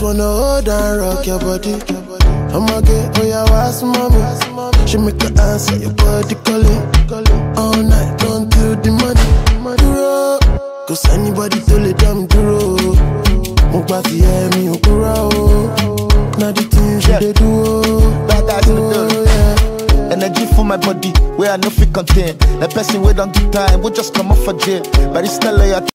just wanna hold and rock your body. I'ma get oh your ass, mommy? She make her answer your body calling. All night until the money. Duro, cause anybody tell it I'm duro. Mo gba fi ẹ̀mí òkúra o. Na the things you Yeah. dey do o. Bad guys in the oh, building. Energy for my body, where I no fit contain. The person wait on the time, we just come off a jail. But it's still like